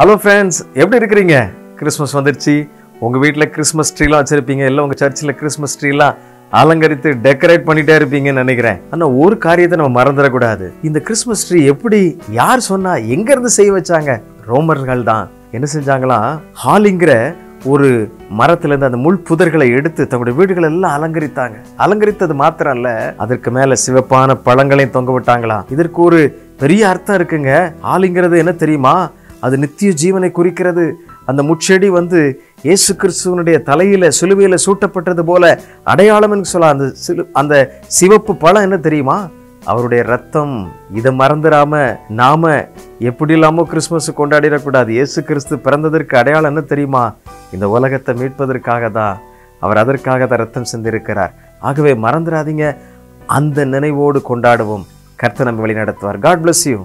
Hello friends எப்படி இருக்கிறீங்க? Christmas வந்துருச்சு. உங்கள் வீட்டில் கிறிஸ்மஸ் ட்ரீலாம் வச்சுருப்பீங்க. இல்லை உங்கள் சர்ச்சில் கிறிஸ்மஸ் ட்ரீலாம் அலங்கரித்து டெக்கரேட் பண்ணிட்டே இருப்பீங்கன்னு நினைக்கிறேன். ஆனால் ஒரு காரியத்தை நம்ம மறந்துடக்கூடாது. இந்த கிறிஸ்மஸ் ட்ரீ எப்படி யார் சொன்னா எங்கேருந்து செய்ய வச்சாங்க? ரோமர்கள் தான். என்ன செஞ்சாங்களாம் ஹாலிங்கிற ஒரு மரத்துலேருந்து அந்த முள் புதர்களை எடுத்து தங்களுடைய வீடுகள் எல்லாம் அலங்கரித்தாங்க. அலங்கரித்தது மாத்திரம் அல்ல அதற்கு மேலே சிவப்பான பழங்களையும் தொங்க விட்டாங்களாம். இதற்கு ஒரு பெரிய அர்த்தம் இருக்குங்க. ஆளுங்கிறது என்ன தெரியுமா? அது நித்திய ஜீவனை குறிக்கிறது. அந்த முச்செடி வந்து இயேசு கிறிஸ்துவனுடைய தலையில் சிலுவையில் சூட்டப்பட்டது போல அடையாளம்னு சொல்ல அந்த சிலு அந்த சிவப்பு பழம் என்ன தெரியுமா? அவருடைய ரத்தம். இதை மறந்துடாம நாம எப்படி இல்லாமல் கிறிஸ்மஸ் கொண்டாடிடக்கூடாது? இயேசு கிறிஸ்து பிறந்ததற்கு அடையாளம் என்ன தெரியுமா? இந்த உலகத்தை மீட்பதற்காக தான் அவர் அதற்காக தான் ரத்தம் சிந்திருக்கிறார். ஆகவே மறந்துடாதீங்க அந்த நினைவோடு கொண்டாடுவோம் கர்த்தர் நம்ம வழி நடத்துவார் காட் பிளஸ் யூ